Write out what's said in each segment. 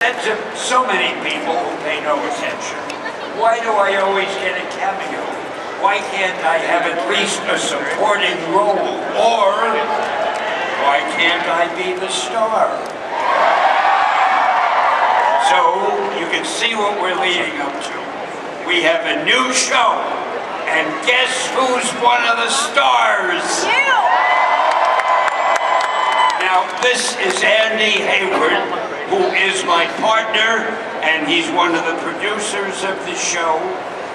said to so many people who pay no attention, why do I always get a cameo? Why can't I have at least a supporting role? Or why can't I be the star? So you can see what we're leading up to. We have a new show, and guess who's one of the stars? Now, this is Andy Hayward, who is my partner, and he's one of the producers of the show.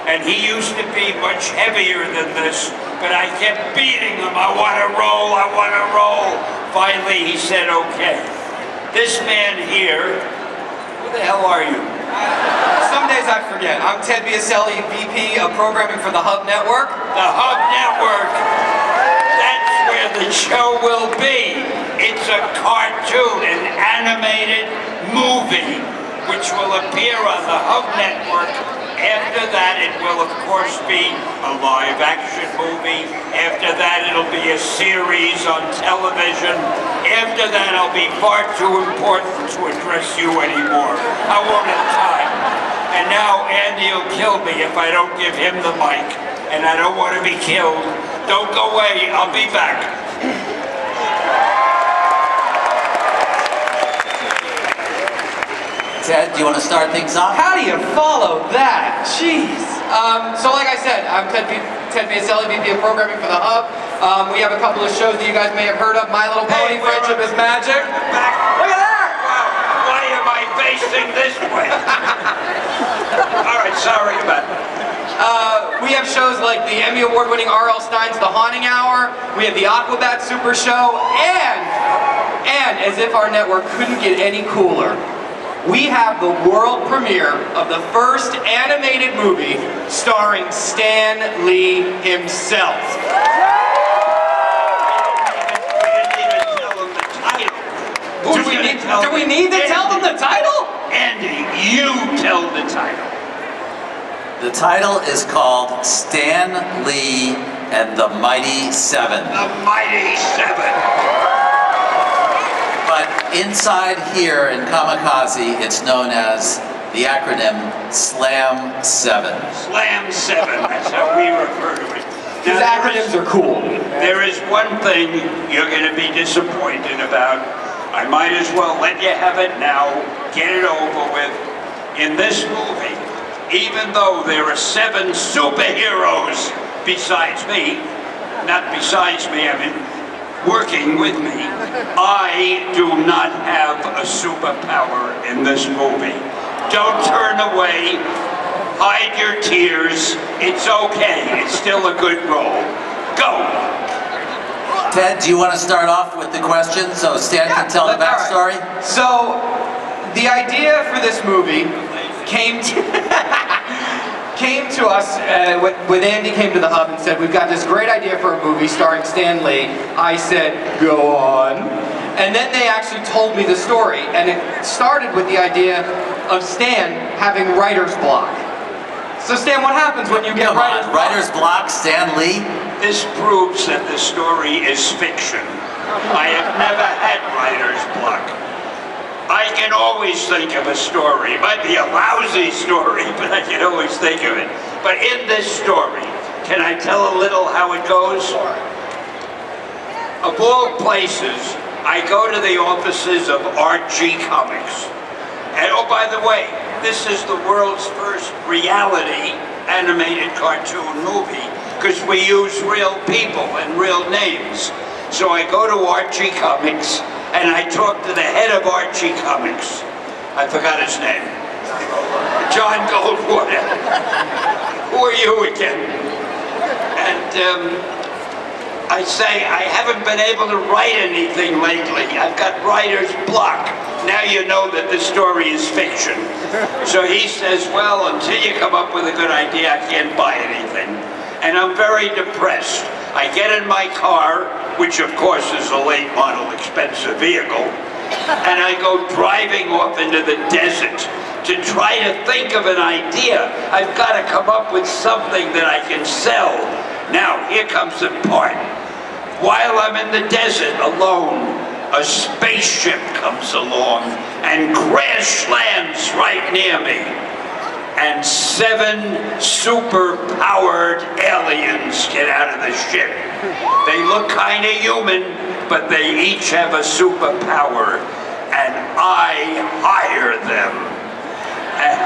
And he used to be much heavier than this, but I kept beating him. I want to roll, I want to roll. Finally, he said, okay. This man here, who the hell are you? Some days I forget. I'm Ted Biaselli, VP of Programming for the Hub Network. The Hub Network. The show will be. It's a cartoon, an animated movie, which will appear on the Hub Network. After that, it will, of course, be a live-action movie. After that, it'll be a series on television. After that, I'll be far too important to address you anymore. I won't have time. And now Andy will kill me if I don't give him the mic. And I don't want to be killed. Don't go away. I'll be back. Ted, do you want to start things off? How do you follow that? Jeez. Um, so like I said, I'm Ted, B Ted Biaselli, VP of Programming for the Hub. Um, we have a couple of shows that you guys may have heard of. My Little Pony, Hey, Friendship is Magic. Back. Look at that! Wow. Why am I facing this way? All right, sorry about that. Uh, we have shows like the Emmy Award-winning R.L. Stine's The Haunting Hour. We have the Aquabat Super Show, and and as if our network couldn't get any cooler, we have the world premiere of the first animated movie starring Stan Lee himself. We didn't tell them the title. Do we need, do we need to tell them the title? Andy, you tell the title. The title is called Stan Lee and the Mighty Seven. The Mighty Seven. But inside here in Comikaze, it's known as the acronym SLAM 7. Slam Seven. That's how we refer to it. These Now, there is- acronyms are cool. There is one thing you're going to be disappointed about. I might as well let you have it now, get it over with. In this movie, even though there are seven superheroes besides me, not besides me, I mean working with me, I do not have a superpower in this movie. Don't turn away. Hide your tears. It's okay. It's still a good role. Go. Ted, do you want to start off with the question so Stan can tell the All right. backstory? So, the idea for this movie came to came to us uh, when, when Andy came to the hub and said, "We've got this great idea for a movie starring Stan Lee." I said, "Go on." And then they actually told me the story, and it started with the idea of Stan having writer's block. So, Stan, what happens when you get Come writer's on, block? writer's block, Stan Lee? This proves that the story is fiction. I have never had writer's block. I can always think of a story. It might be a lousy story, but I can always think of it. But in this story, can I tell a little how it goes? Of all places, I go to the offices of Archie Comics. And oh, by the way, this is the world's first reality animated cartoon movie because we use real people and real names. So I go to Archie Comics and I talk to the head of Archie Comics. I forgot his name. John Goldwater. Who are you again? And um, I say, I haven't been able to write anything lately. I've got writer's block. Now you know that the story is fiction. So he says, well, until you come up with a good idea, I can't buy anything. And I'm very depressed. I get in my car, which of course is a late model expensive vehicle, and I go driving off into the desert to try to think of an idea. I've got to come up with something that I can sell. Now, here comes the part. While I'm in the desert alone, a spaceship comes along and crash lands right near me. And seven super-powered aliens get out of the ship. They look kind of human, but they each have a superpower, and I hire them. And,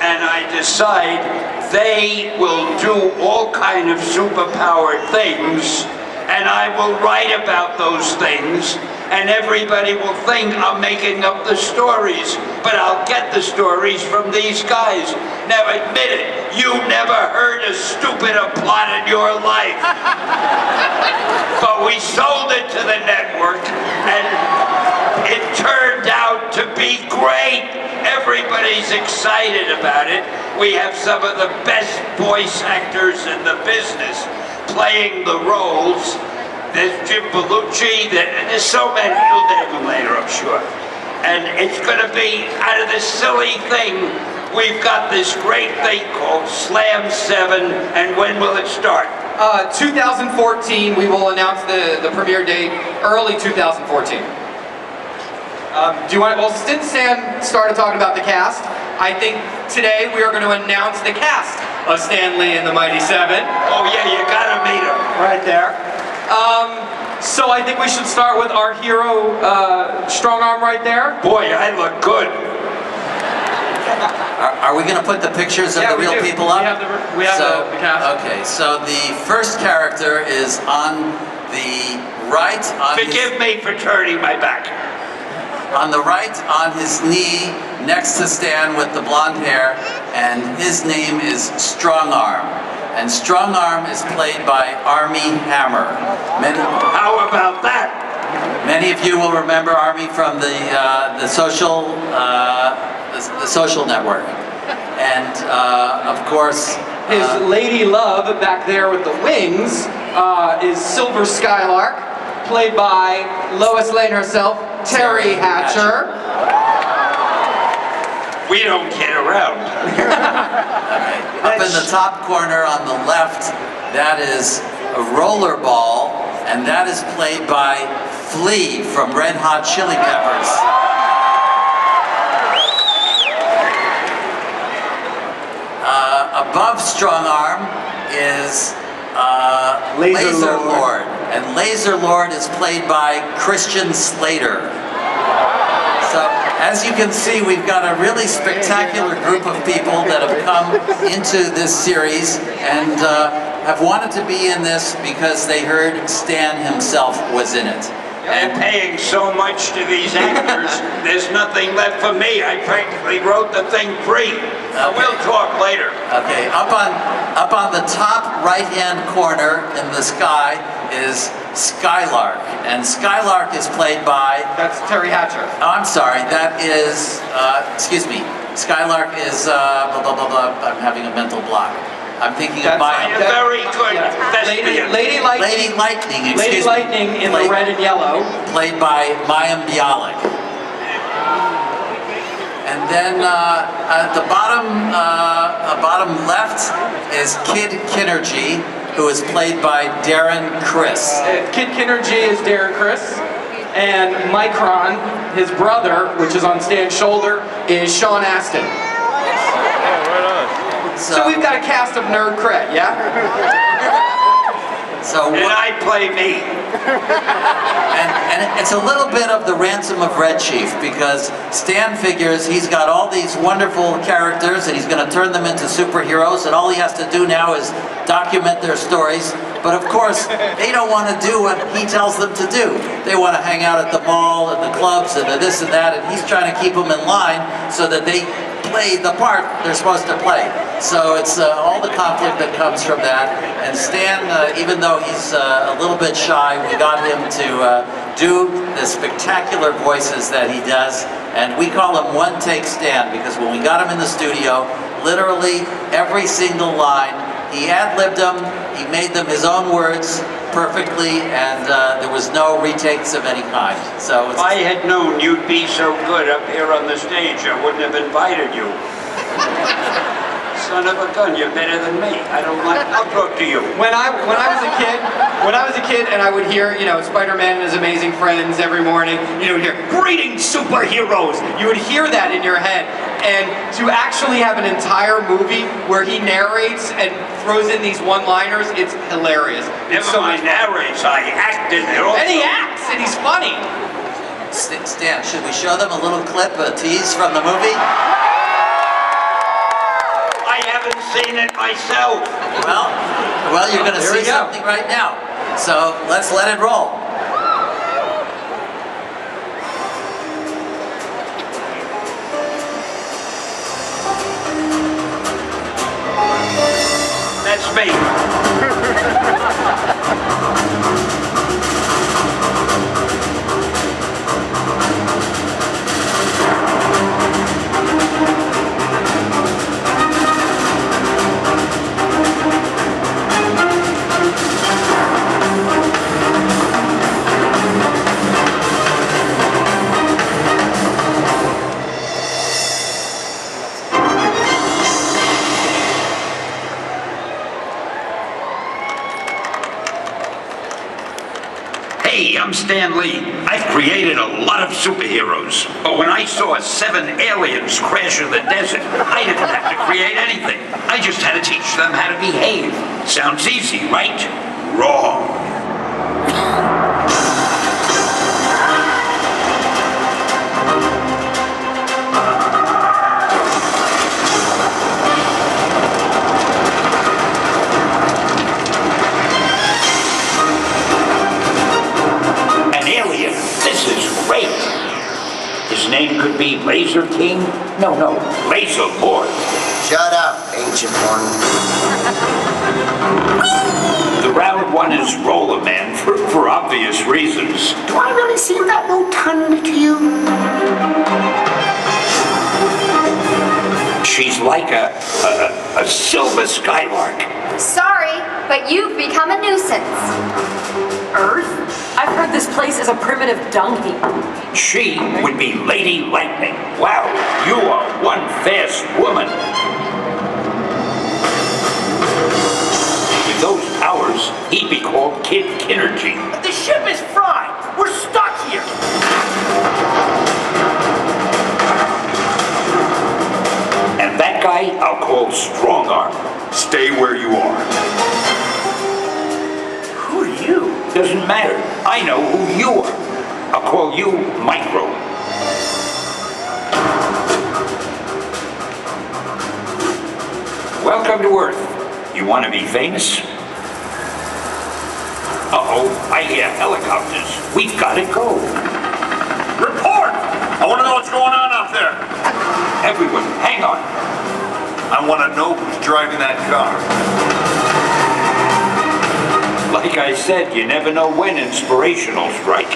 and I decide they will do all kind of superpowered things and I will write about those things and everybody will think I'm making up the stories but I'll get the stories from these guys. Now admit it you never heard as stupid a plot in your life. But we sold it to the network and it turned out to be great. Everybody's excited about it. We have some of the best voice actors in the business playing the roles. There's Jim Belushi, there's so many, you'll name them later, I'm sure. And it's going to be, out of this silly thing, we've got this great thing called Slam 7, and when will it start? Uh, 2014, we will announce the, the premiere date, early 2014. Um, do you want well, since Stan started talking about the cast, I think today we are going to announce the cast of Stan Lee and the Mighty Seven. Oh yeah, you gotta meet him. Right there. Um, so I think we should start with our hero, uh, Strong Arm right there. Boy, I look good. Are, are we going to put the pictures of Yeah, the we real do. people We up? have the- we have so, the- the cast. Okay, so the first character is on the right, on his, Forgive me for turning my back. on the right, on his knee, next to Stan with the blonde hair, and his name is Strong Arm. And Strong Arm is played by Armie Hammer. Many, How about that? Many of you will remember Armie from the uh, the social uh, the, the social network, and uh, of course His uh, lady love back there with the wings uh, is Silver Skylark, played by Lois Lane herself, Teri Teri Hatcher. We don't kid around. up in the top corner on the left, that is a rollerball, and that is played by Flea from Red Hot Chili Peppers. Uh, above Strong Arm is uh, Laser Laser Lord. Lord, and Laser Lord is played by Christian Slater. As you can see, we've got a really spectacular group of people that have come into this series and uh, have wanted to be in this because they heard Stan himself was in it. And paying so much to these actors, there's nothing left for me. I practically wrote the thing free. Uh, We'll talk later. Okay, up on up on the top right-hand corner in the sky is Skylark, and Skylark is played by That's Teri Hatcher. Oh, I'm sorry. That is, uh, excuse me. Skylark is uh, blah blah blah blah. I'm having a mental block. I'm thinking of That's- my You're very good Lady. Lady Lightning. Lady Lightning. Excuse Lady me. Lightning in the red and yellow. Played by Mayim Bialik. And then uh, at the bottom, uh, uh, bottom left is Kid Kinergy, who is played by Darren Criss. Kid Kinergy is Darren Criss. And Micron, his brother, which is on Stan's shoulder, is Sean Astin. So we've got a cast of nerd cred, yeah? so And what- I play me. And, and it's a little bit of the ransom of Red Chief because Stan figures he's got all these wonderful characters and he's going to turn them into superheroes and all he has to do now is document their stories. But of course, they don't want to do what he tells them to do. They want to hang out at the mall and the clubs and the this and that and he's trying to keep them in line so that they play the part they're supposed to play. So it's uh, all the conflict that comes from that. And Stan, uh, even though he's uh, a little bit shy, we got him to uh, do the spectacular voices that he does. And we call him One Take Stan because when we got him in the studio, literally every single line, he ad-libbed them, he made them his own words perfectly, and uh, there was no retakes of any kind. So If I had known you'd be so good up here on the stage, I wouldn't have invited you. son of a gun, you're better than me. I don't like, I'll talk to you. When I when I was a kid, when I was a kid, and I would hear you know Spider-Man and his amazing friends every morning, you would hear greeting superheroes." You would hear that in your head, and to actually have an entire movie where he narrates and throws in these one-liners, it's hilarious. It's so mind much narrates, I acted it also. And he acts, and he's funny. St- Stan, should we show them a little clip, a tease from the movie? I haven't seen it myself. Well, well, you're going to see we go. something right now. So let's let it roll. That's me. Sounds easy, right? Wrong. An alien. This is great. His name could be Laser King? No, no, Laser Lord. Shut up, ancient one. The round one is Roller Man for, for obvious reasons. Do I really seem that rotund to you? She's like a, a, a silver skylark. Sorry, but you've become a nuisance. Earth? I've heard this place is a primitive dung heap. She would be Lady Lightning. Wow, you are one fast woman. Kid Kinergy. The ship is fried. We're stuck here. And that guy, I'll call Strong Arm. Stay where you are. Who are you? Doesn't matter. I know who you are. I'll call you Micro. Welcome to Earth. You want to be famous? I hear helicopters. We've got to go. Report! I want to know what's going on out there. Everyone, hang on. I want to know who's driving that car. Like I said, you never know when inspirational strike.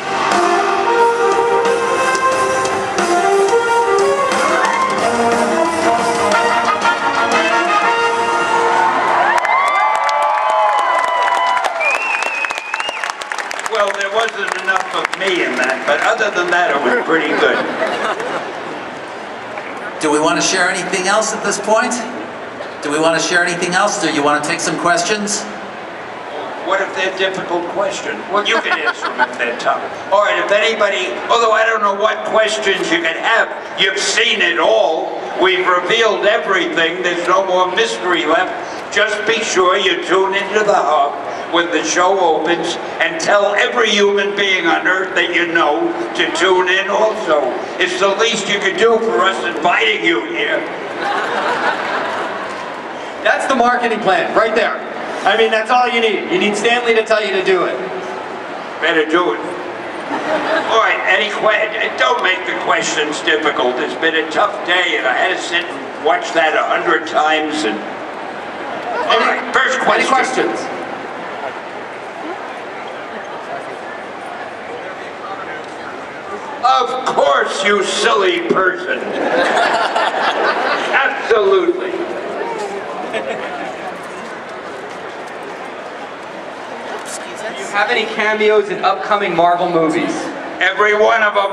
Me in that, but other than that, it was pretty good. Do we want to share anything else at this point? Do we want to share anything else? Do you want to take some questions? What if they're difficult questions? Well, you can answer them if they're tough. All right, if anybody, although I don't know what questions you can have, you've seen it all. We've revealed everything. There's no more mystery left. Just be sure you tune into the hub when the show opens and tell every human being on earth that you know to tune in also. It's the least you could do for us inviting you here. That's the marketing plan, right there. I mean, that's all you need. You need Stan Lee to tell you to do it. Better do it. All right, any que- don't make the questions difficult. It's been a tough day, and I had to sit and watch that a hundred times. And all Any- right, first Any questions? Of course, you silly person. Absolutely. Do you have any cameos in upcoming Marvel movies? Every one of them.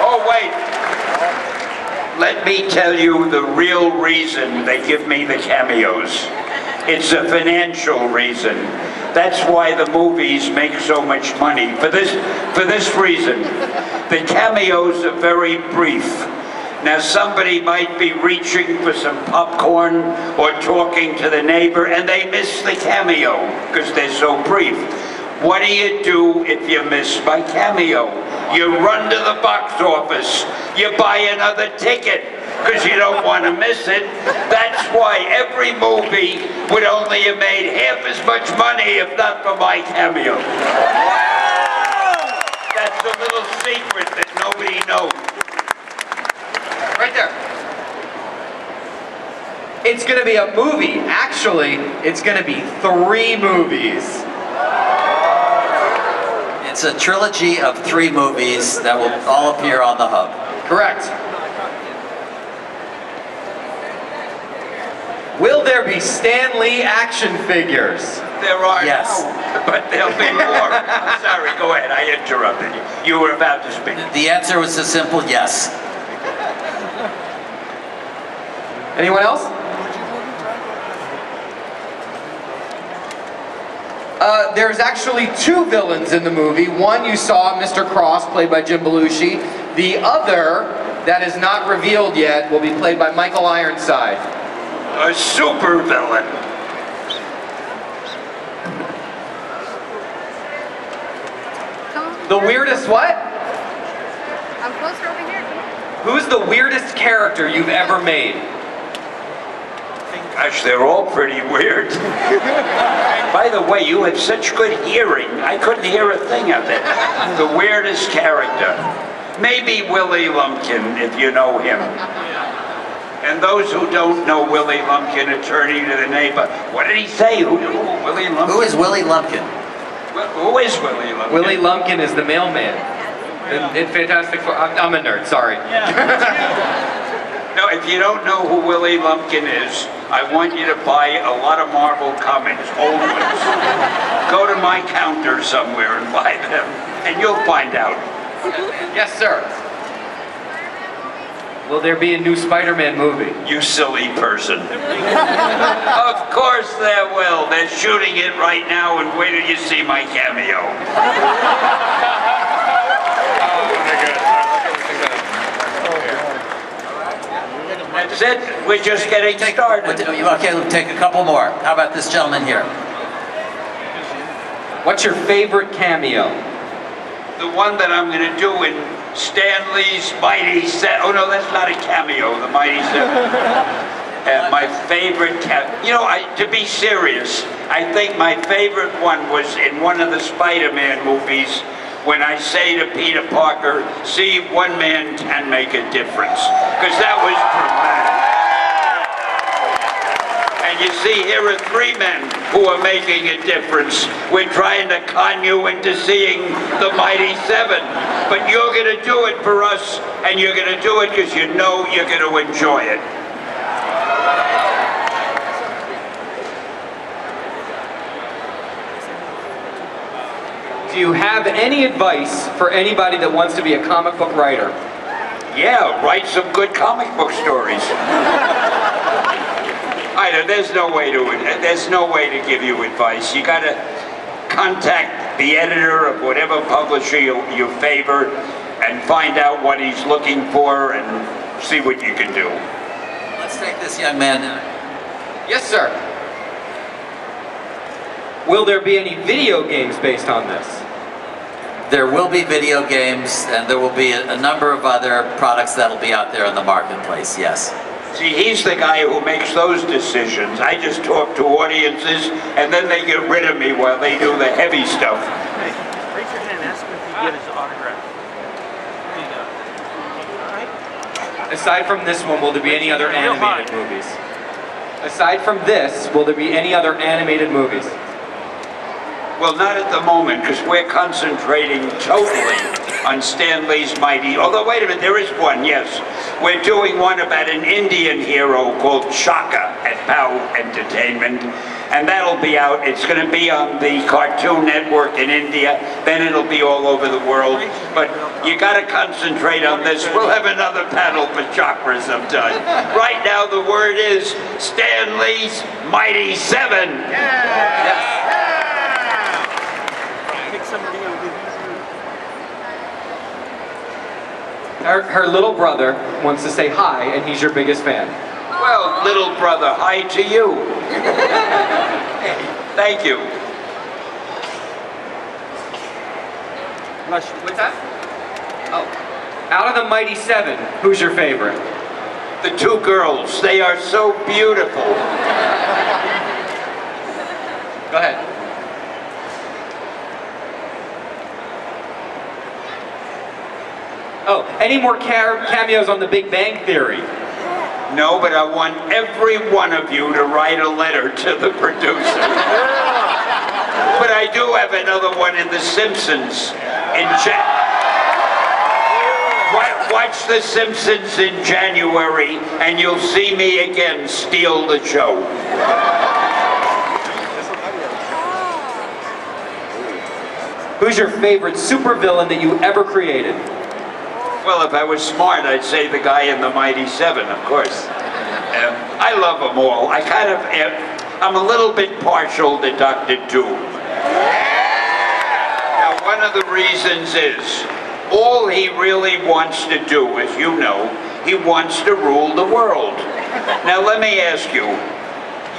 Oh wait. let me tell you the real reason they give me the cameos. It's a financial reason. That's why the movies make so much money. For this, for this reason, the cameos are very brief. Now somebody might be reaching for some popcorn or talking to the neighbor and they miss the cameo because they're so brief. What do you do if you miss my cameo? You run to the box office. You buy another ticket because you don't want to miss it. That's why every movie would only have made half as much money if not for my cameo. That's a little secret that nobody knows. Right there. It's gonna be a movie. Actually, it's gonna be three movies. It's a trilogy of three movies that will all appear on the hub. Correct. Will there be Stan Lee action figures? There are Yes. now, but there'll be more. I'm sorry, go ahead, I interrupted you. You were about to speak. The answer was a simple yes. Anyone else? Uh, there's actually two villains in the movie. One you saw, Mr. Cross, played by Jim Belushi. The other, that is not revealed yet, will be played by Michael Ironside. A super villain. The weirdest what? I'm closer over here. Who's the weirdest character you've ever made? Gosh, they're all pretty weird. By the way, you have such good hearing. I couldn't hear a thing of it. The weirdest character. Maybe Willie Lumpkin, if you know him. And those who don't know Willie Lumpkin, attorney to the neighbor. What did he say? Who, who Willie Lumpkin? Who is Willie Lumpkin? Who is Willie Lumpkin? Willie Lumpkin is the mailman. In, in Fantastic Four. I'm, I'm a nerd, sorry. No, if you don't know who Willie Lumpkin is, I want you to buy a lot of Marvel comics, old ones. Go to my counter somewhere and buy them, and you'll find out. yes, sir. Will there be a new Spider-Man movie? You silly person. of course there will. They're shooting it right now, and wait till you see my cameo. That's it. We're just getting started. Okay, we'll take a couple more. How about this gentleman here? What's your favorite cameo? The one that I'm going to do in Stan Lee's Mighty Set. Oh no, that's not a cameo. The Mighty Seven. and my favorite. You know, I, to be serious, I think my favorite one was in one of the Spider-Man movies when I say to Peter Parker, "See, one man can make a difference," because that was dramatic. And you see, here are three men who are making a difference. We're trying to con you into seeing the Mighty Seven. But you're going to do it for us, and you're going to do it because you know you're going to enjoy it. Do you have any advice for anybody that wants to be a comic book writer? Yeah, write some good comic book stories. I there's no way to there's no way to give you advice. You got to contact the editor of whatever publisher you, you favor and find out what he's looking for and see what you can do. Let's take this young man. Yes, sir. Will there be any video games based on this? There will be video games, and there will be a, a number of other products that'll be out there in the marketplace, yes. See, he's the guy who makes those decisions. I just talk to audiences and then they get rid of me while they do the heavy stuff. Raise your hand, ask him if you get his autograph. There you go. Aside from this one, will there be any other animated movies? Aside from this, will there be any other animated movies? Well, not at the moment, because we're concentrating totally on Stan Lee's Mighty. Although, wait a minute, there is one, yes. We're doing one about an Indian hero called Chakra at POW Entertainment. and that'll be out. It's going to be on the Cartoon Network in India. Then it'll be all over the world. But you got to concentrate on this. We'll have another panel for chakras sometime. Right now, the word is Stan Lee's Mighty Seven. Yeah! Pick somebody else. Her, her little brother wants to say hi, and he's your biggest fan. Well, little brother, hi to you. Thank you. What's that? Oh. Out of the Mighty Seven, who's your favorite? The two girls, they are so beautiful. Go ahead. Oh, any more cameos on The Big Bang Theory? No, but I want every one of you to write a letter to the producer. But I do have another one in The Simpsons. In Watch The Simpsons in January, and you'll see me again steal the show. Who's your favorite supervillain that you ever created? Well, if I was smart, I'd say the guy in the Mighty Seven, of course. Um, I love them all. I kind of am, I'm a little bit partial to Dr. Doom. Now, one of the reasons is, all he really wants to do, as you know, he wants to rule the world. Now, let me ask you,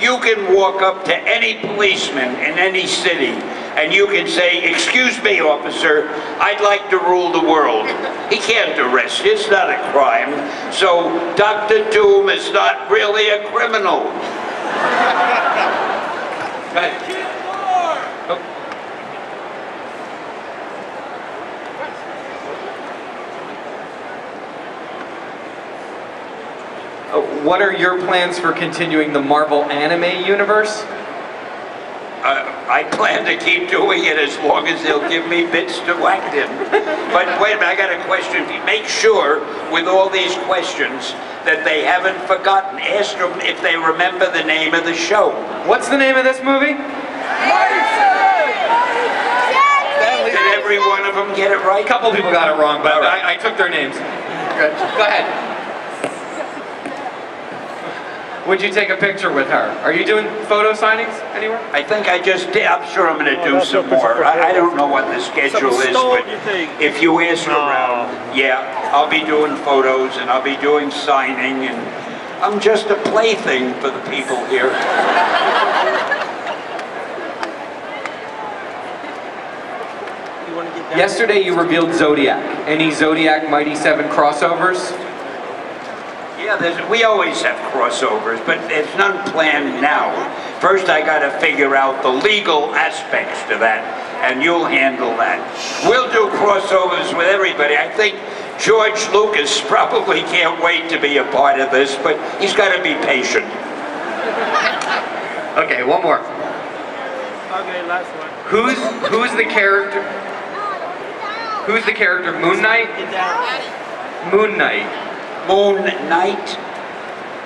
you can walk up to any policeman in any city and you can say, excuse me, officer, I'd like to rule the world. He can't arrest you, it's not a crime. So Dr. Doom is not really a criminal. Uh, what are your plans for continuing the Marvel anime universe? Uh, I plan to keep doing it as long as they'll give me bits to act in. But wait a minute, I got a question. Make sure with all these questions that they haven't forgotten. Ask them if they remember the name of the show. What's the name of this movie? Did every one of them get it right? A couple people got it wrong, but All right. I, I took their names. Go ahead. Would you take a picture with her? Are you doing photo signings anywhere? I think I just did. I'm sure I'm going to Oh, do some more. I, I don't know what the schedule Something is, but your if you ask No. around, yeah, I'll be doing photos and I'll be doing signing and I'm just a plaything for the people here. You want to get down? Yesterday you revealed Zodiac. Any Zodiac Mighty Seven crossovers? Yeah, we always have crossovers, but it's none planned now. First, I got to figure out the legal aspects to that, and you'll handle that. We'll do crossovers with everybody. I think George Lucas probably can't wait to be a part of this, but he's got to be patient. Okay, one more. Okay, last one. Who's who's the character? Who's the character? Moon Knight. Get down. Moon Knight. Moon Knight.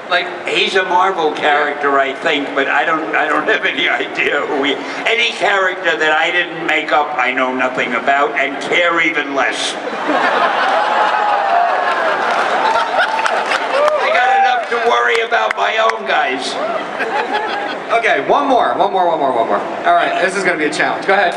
Like he's a Marvel character, I think, but I don't I don't have any idea who he. Any character that I didn't make up, I know nothing about and care even less. I got enough to worry about my own guys. Okay, one more, one more, one more, one more. All right, this is gonna be a challenge. Go ahead.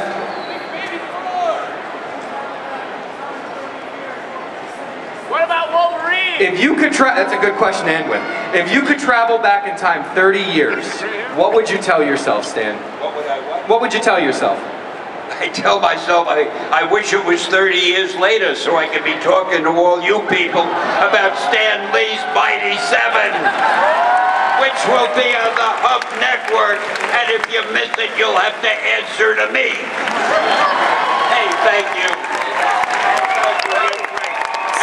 What about Wolverine? If you could travel, that's a good question to end with. If you could travel back in time 30 years, what would you tell yourself, Stan? What would I what? What would you tell yourself? I tell myself I, I wish it was 30 years later so I could be talking to all you people about Stan Lee's Mighty Seven, which will be on the Hub Network, and if you miss it, you'll have to answer to me. Hey, thank you.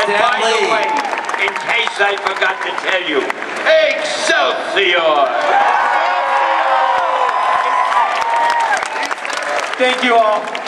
And Stan by the Lee. In case I forgot to tell you, Excelsior! Thank you all.